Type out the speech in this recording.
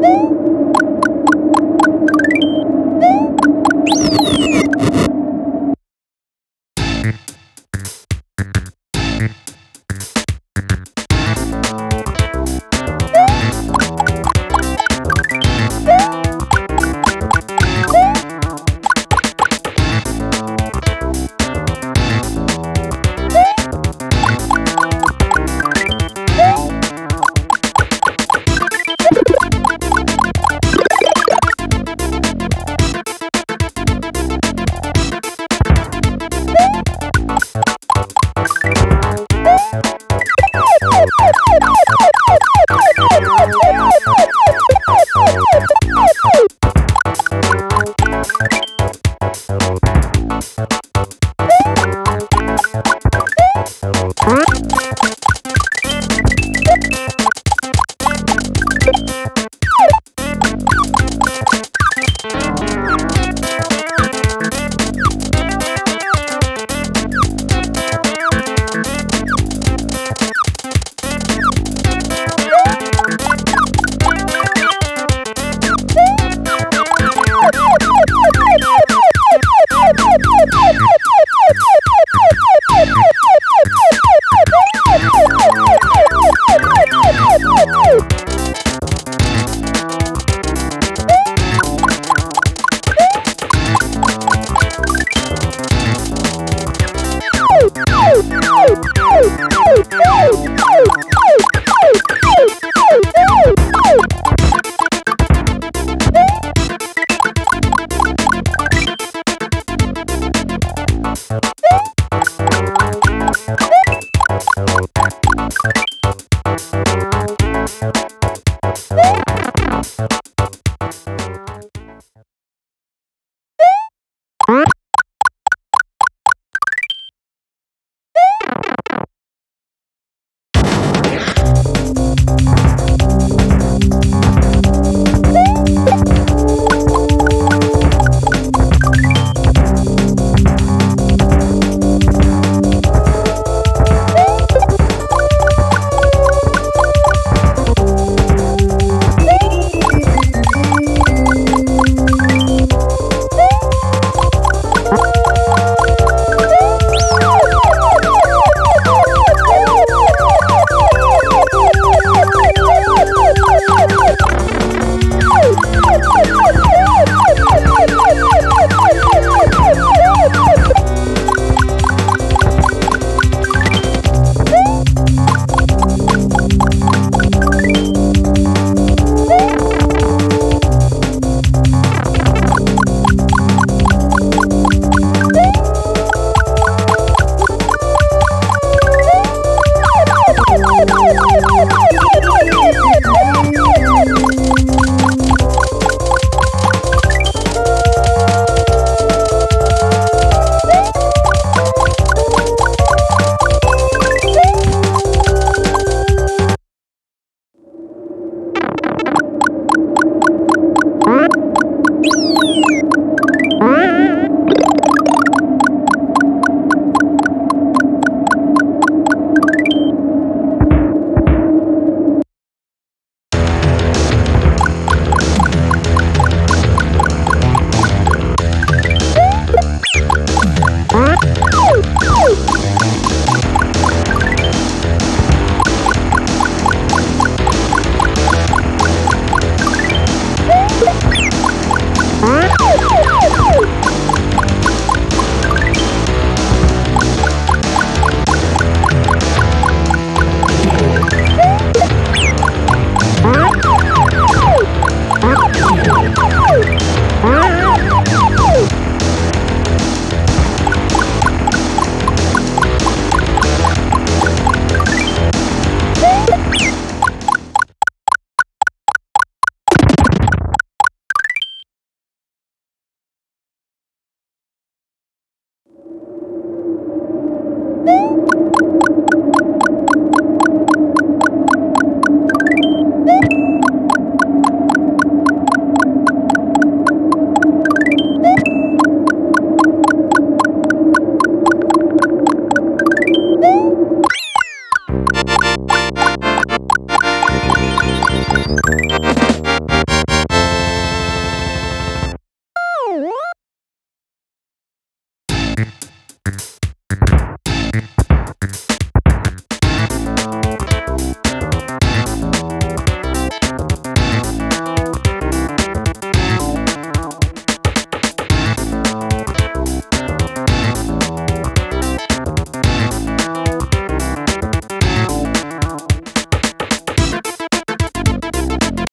Beep!